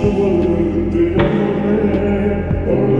Show me the way,